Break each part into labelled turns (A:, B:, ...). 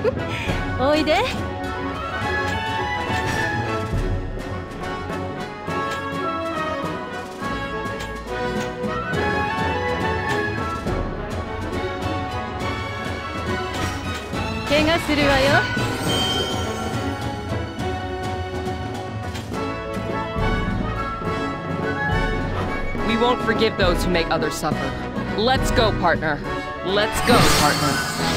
A: おいで怪我するわよ
B: We won't forgive those who make others suffer. Let's go, partner. Let's go, partner.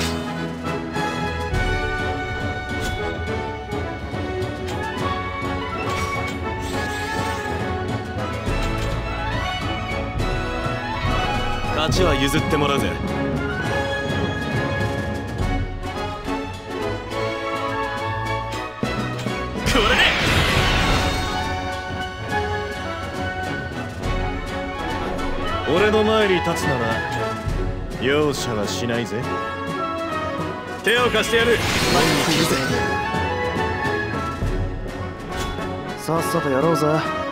C: 勝ちは譲ってもらうぜ。これで!俺の前に立つなら容赦はしないぜ。手を貸してやる。
D: さっさとやろうぜ。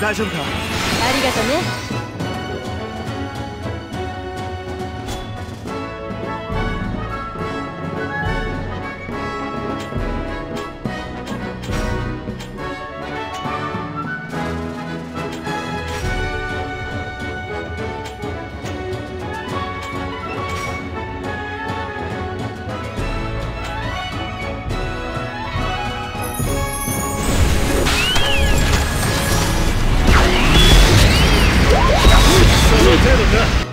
D: 大丈夫か？
A: ありがとね。
C: 程度か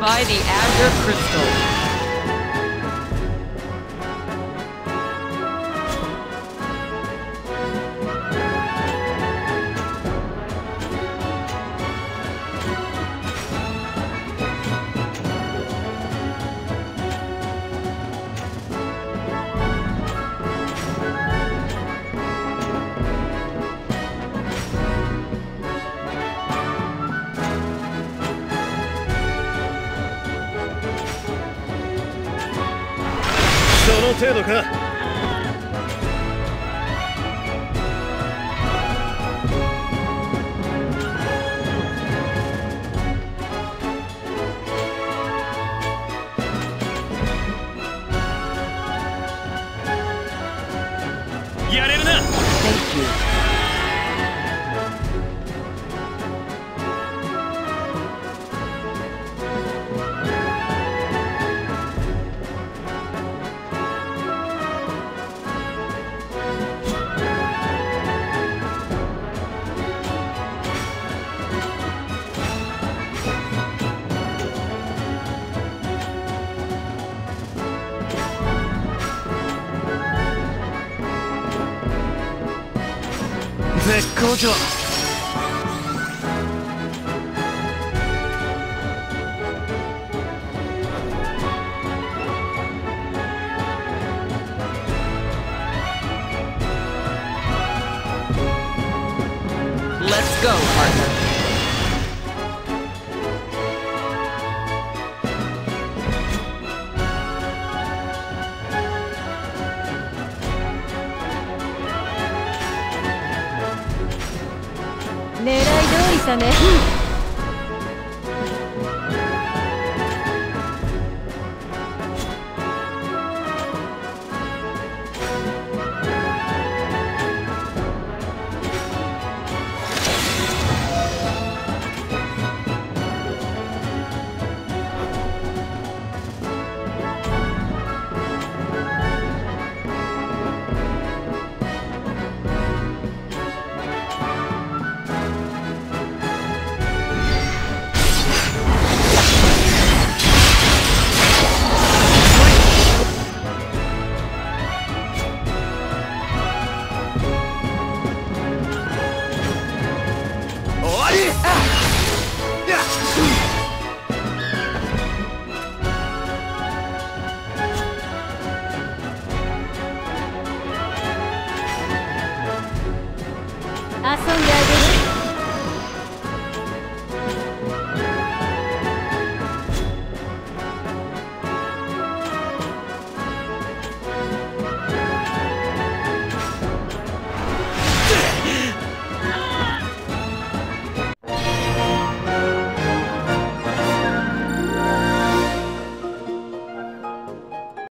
B: By the Azure Crystal.「
C: の程度か」やれるな
B: Thank you.
D: 絶好調
B: Let's go, partner.
A: 狙い通りさね。Oh, yeah.